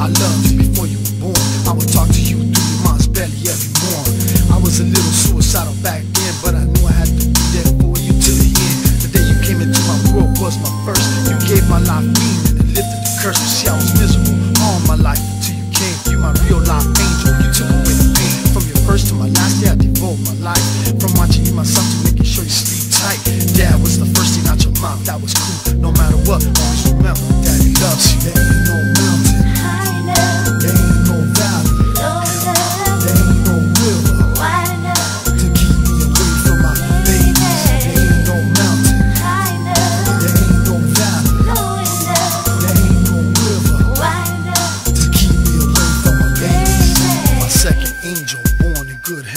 I loved you before you were born. I would talk to you through your mom's belly every morning. I was a little suicidal back then, but I knew I had to be there for you till the end. The day you came into my world was my first. You gave my life meaning and lifted the curse. You see, I was miserable all my life until you came. You my real life angel. You took away the pain from your first to my last. Yeah, I devoted my life from watching you myself to making sure you sleep tight. Dad was the first thing out your mouth. That was cool, no matter what.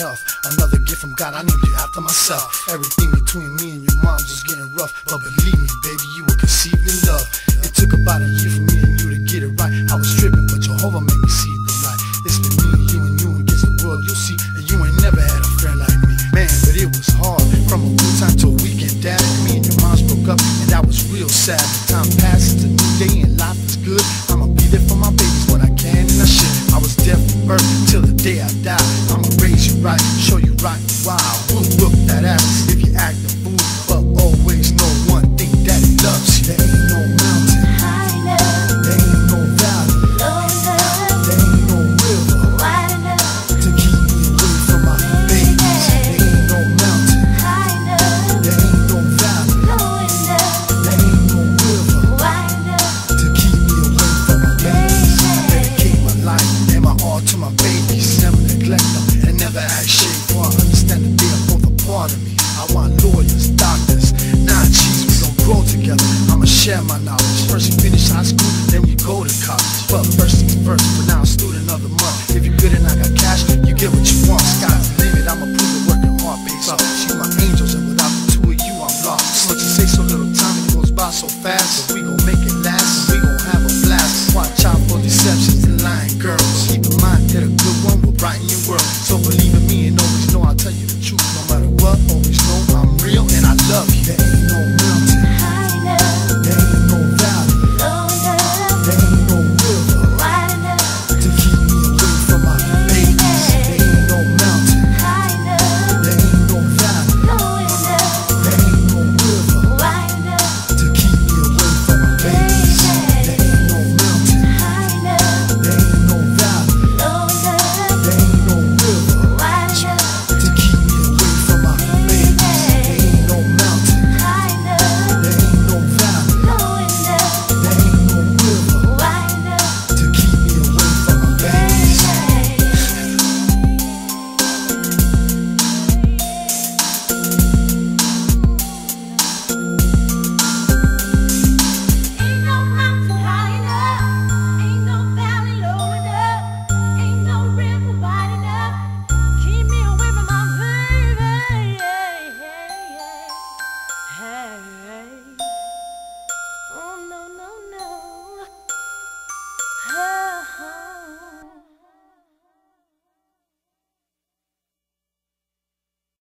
Health. Another gift from God, I named you after myself. Everything between me and your moms was getting rough, but believe me, baby, you were conceived in love. It took about a year for me and you to get it right. I was tripping, but Jehovah made me see the light. It's been me and you and you against the world. You'll see, and you ain't never had a friend like me, man. But it was hard from a good time to a weekend. Dad, me and your moms broke up, and that was real sad. The time passes, a new day, and life is good. I'ma be there for my babies when I can and I should. I was deaf from birth till the day I die. You right, show you right wild. We'll whoop that ass if you act a fool. But always know one thing that loves you. There ain't no mountain, High enough, there ain't no valley, low enough, there ain't no river wide enough, to keep me away from my babies. There ain't no mountain, high enough, there ain't no valley, low enough, there ain't no river. wide enough. to keep me away from my babies. Dedicate my life and my all to my babies. Never neglect them never act shit. For I understand that they are both a part of me. I want lawyers, doctors, not cheese. We don't grow together. I'ma share my knowledge. First you finish high school, then you go to college. But first things first, for now student of the month. If you're good and I got cash, you get what you want. Sky's